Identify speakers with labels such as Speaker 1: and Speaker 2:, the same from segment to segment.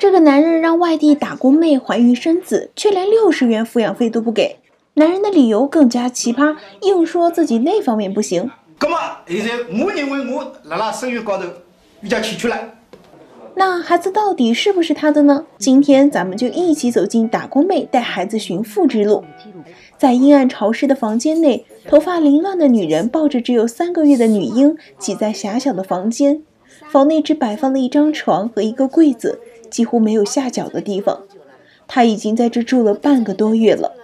Speaker 1: 这个男人让外地打工妹怀孕生子，却连六十元抚养费都不给。男人的理由更加奇葩，硬说自己那方面不行。
Speaker 2: 那么现在我认为我辣辣生育高头比较欠缺了。
Speaker 1: 那孩子到底是不是他的呢？今天咱们就一起走进打工妹带孩子寻父之路。在阴暗潮湿的房间内，头发凌乱的女人抱着只有三个月的女婴，挤在狭小的房间。房内只摆放了一张床和一个柜子，几乎没有下脚的地方。她已经在这住了半个多月了。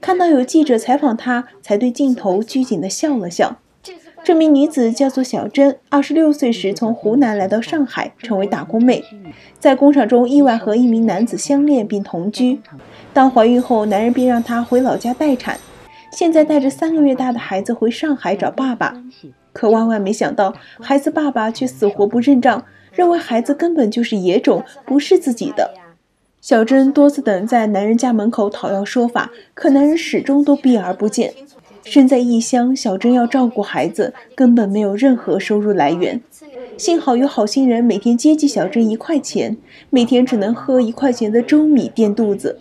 Speaker 1: 看到有记者采访她，才对镜头拘谨地笑了笑。这名女子叫做小珍，二十六岁时从湖南来到上海，成为打工妹，在工厂中意外和一名男子相恋并同居。当怀孕后，男人便让她回老家待产，现在带着三个月大的孩子回上海找爸爸。可万万没想到，孩子爸爸却死活不认账，认为孩子根本就是野种，不是自己的。小珍多次等在男人家门口讨要说法，可男人始终都避而不见。身在异乡，小珍要照顾孩子，根本没有任何收入来源。幸好有好心人每天接济小珍一块钱，每天只能喝一块钱的粥米垫肚子。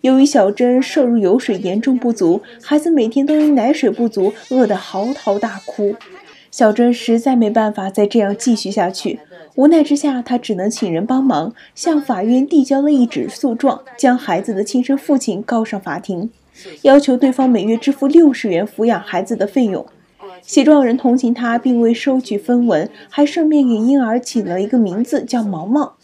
Speaker 1: 由于小珍摄入油水严重不足，孩子每天都因奶水不足饿得嚎啕大哭。小珍实在没办法再这样继续下去，无奈之下，她只能请人帮忙，向法院递交了一纸诉状，将孩子的亲生父亲告上法庭。要求对方每月支付六十元抚养孩子的费用。写状人同情他，并未收取分文，还顺便给婴儿起了一个名字，叫毛毛。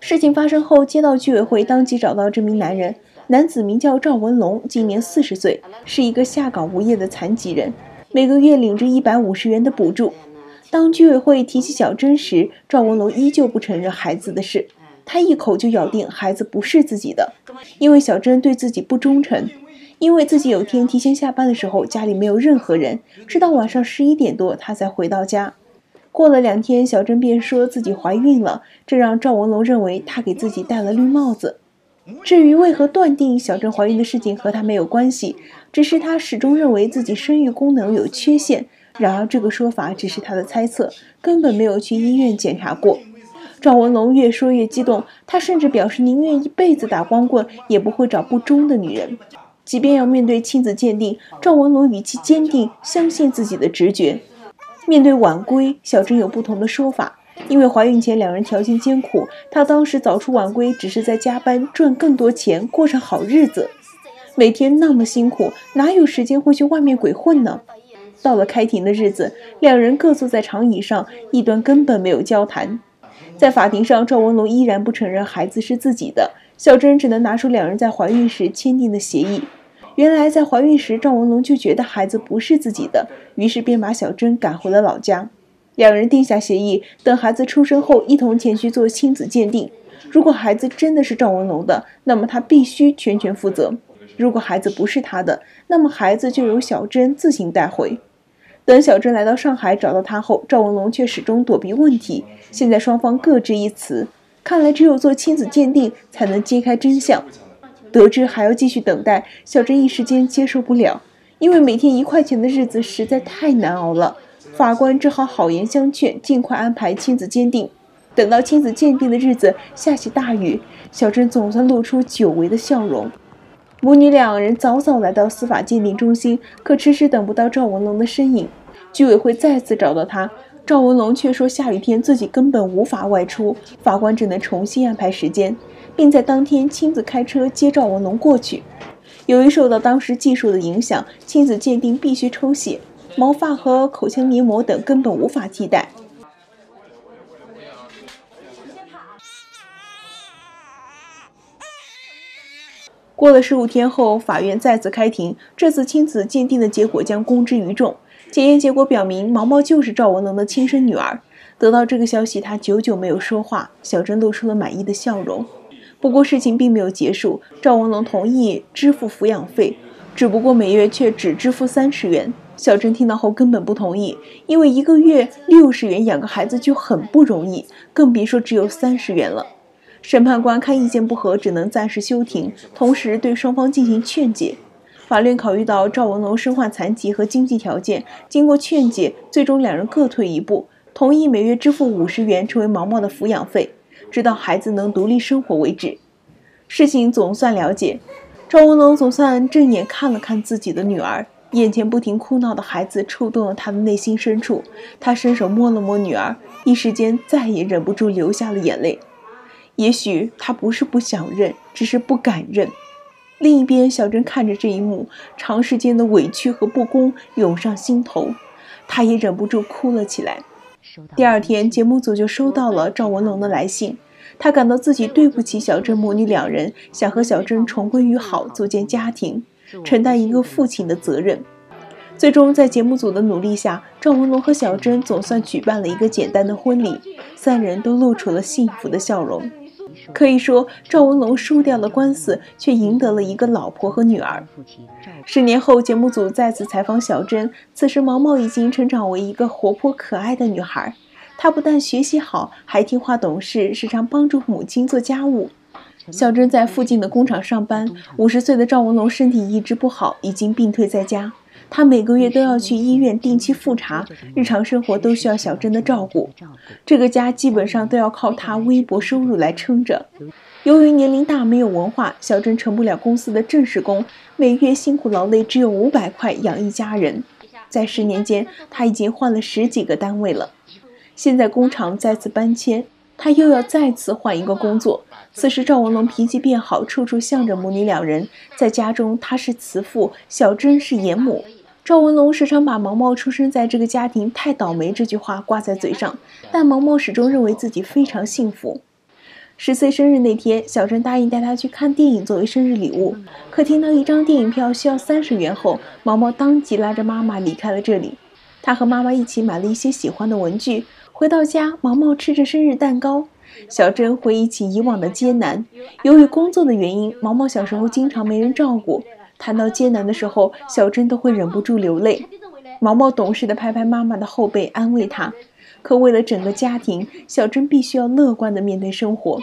Speaker 1: 事情发生后，街道居委会当即找到这名男人。男子名叫赵文龙，今年四十岁，是一个下岗无业的残疾人，每个月领着一百五十元的补助。当居委会提起小珍时，赵文龙依旧不承认孩子的事，他一口就咬定孩子不是自己的，因为小珍对自己不忠诚。因为自己有天提前下班的时候，家里没有任何人，直到晚上十一点多，他才回到家。过了两天，小珍便说自己怀孕了，这让赵文龙认为他给自己戴了绿帽子。至于为何断定小珍怀孕的事情和他没有关系，只是他始终认为自己生育功能有缺陷。然而这个说法只是他的猜测，根本没有去医院检查过。赵文龙越说越激动，他甚至表示宁愿一辈子打光棍，也不会找不忠的女人。即便要面对亲子鉴定，赵文龙语气坚定，相信自己的直觉。面对晚归，小珍有不同的说法。因为怀孕前两人条件艰苦，她当时早出晚归，只是在加班赚更多钱，过上好日子。每天那么辛苦，哪有时间会去外面鬼混呢？到了开庭的日子，两人各坐在长椅上，一端根本没有交谈。在法庭上，赵文龙依然不承认孩子是自己的，小珍只能拿出两人在怀孕时签订的协议。原来在怀孕时，赵文龙就觉得孩子不是自己的，于是便把小珍赶回了老家。两人定下协议，等孩子出生后，一同前去做亲子鉴定。如果孩子真的是赵文龙的，那么他必须全权负责；如果孩子不是他的，那么孩子就由小珍自行带回。等小珍来到上海找到他后，赵文龙却始终躲避问题。现在双方各执一词，看来只有做亲子鉴定才能揭开真相。得知还要继续等待，小珍一时间接受不了，因为每天一块钱的日子实在太难熬了。法官只好好言相劝，尽快安排亲子鉴定。等到亲子鉴定的日子，下起大雨，小珍总算露出久违的笑容。母女两人早早来到司法鉴定中心，可迟迟等不到赵文龙的身影。居委会再次找到他，赵文龙却说下雨天自己根本无法外出，法官只能重新安排时间。并在当天亲自开车接赵文龙过去。由于受到当时技术的影响，亲子鉴定必须抽血，毛发和口腔黏膜等根本无法替代。过了十五天后，法院再次开庭，这次亲子鉴定的结果将公之于众。检验结果表明，毛毛就是赵文龙的亲生女儿。得到这个消息，他久久没有说话。小珍露出了满意的笑容。不过事情并没有结束，赵文龙同意支付抚养费，只不过每月却只支付三十元。小珍听到后根本不同意，因为一个月六十元养个孩子就很不容易，更别说只有三十元了。审判官看意见不合，只能暂时休庭，同时对双方进行劝解。法院考虑到赵文龙身患残疾和经济条件，经过劝解，最终两人各退一步，同意每月支付五十元，成为毛毛的抚养费。直到孩子能独立生活为止。事情总算了解，赵文龙总算正眼看了看自己的女儿，眼前不停哭闹的孩子触动了他的内心深处。他伸手摸了摸女儿，一时间再也忍不住流下了眼泪。也许他不是不想认，只是不敢认。另一边，小珍看着这一幕，长时间的委屈和不公涌上心头，她也忍不住哭了起来。第二天，节目组就收到了赵文龙的来信，他感到自己对不起小珍母女两人，想和小珍重归于好，组建家庭，承担一个父亲的责任。最终，在节目组的努力下，赵文龙和小珍总算举办了一个简单的婚礼，三人都露出了幸福的笑容。可以说，赵文龙输掉了官司，却赢得了一个老婆和女儿。十年后，节目组再次采访小珍，此时毛毛已经成长为一个活泼可爱的女孩。她不但学习好，还听话懂事，时常帮助母亲做家务。小珍在附近的工厂上班，五十岁的赵文龙身体一直不好，已经病退在家。他每个月都要去医院定期复查，日常生活都需要小珍的照顾。这个家基本上都要靠他微薄收入来撑着。由于年龄大，没有文化，小珍成不了公司的正式工，每月辛苦劳累只有五百块养一家人。在十年间，他已经换了十几个单位了。现在工厂再次搬迁，他又要再次换一个工作。此时赵文龙脾气变好，处处向着母女两人。在家中，他是慈父，小珍是严母。赵文龙时常把毛毛出生在这个家庭太倒霉这句话挂在嘴上，但毛毛始终认为自己非常幸福。十岁生日那天，小珍答应带他去看电影作为生日礼物，可听到一张电影票需要三十元后，毛毛当即拉着妈妈离开了这里。他和妈妈一起买了一些喜欢的文具。回到家，毛毛吃着生日蛋糕。小珍回忆起以往的艰难，由于工作的原因，毛毛小时候经常没人照顾。谈到艰难的时候，小珍都会忍不住流泪。毛毛懂事地拍拍妈妈的后背，安慰她。可为了整个家庭，小珍必须要乐观地面对生活。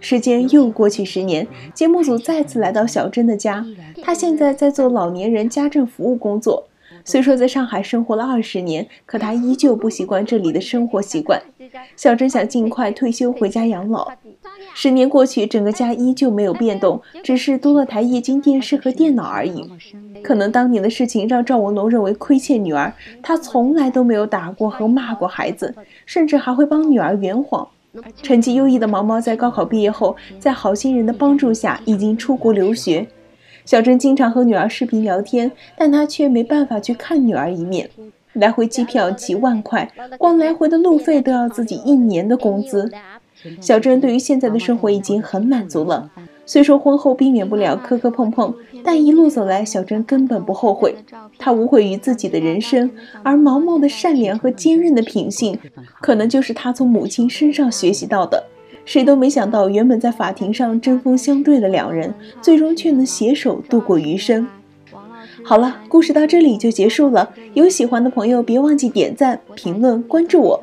Speaker 1: 时间又过去十年，节目组再次来到小珍的家，她现在在做老年人家政服务工作。虽说在上海生活了二十年，可她依旧不习惯这里的生活习惯。小珍想尽快退休回家养老。十年过去，整个家依旧没有变动，只是多了台液晶电视和电脑而已。可能当年的事情让赵文龙认为亏欠女儿，他从来都没有打过和骂过孩子，甚至还会帮女儿圆谎。成绩优异的毛毛在高考毕业后，在好心人的帮助下已经出国留学。小珍经常和女儿视频聊天，但她却没办法去看女儿一面。来回机票几万块，光来回的路费都要自己一年的工资。小珍对于现在的生活已经很满足了，虽说婚后避免不了磕磕碰碰，但一路走来，小珍根本不后悔。她无悔于自己的人生，而毛毛的善良和坚韧的品性，可能就是她从母亲身上学习到的。谁都没想到，原本在法庭上针锋相对的两人，最终却能携手度过余生。好了，故事到这里就结束了。有喜欢的朋友，别忘记点赞、评论、关注我。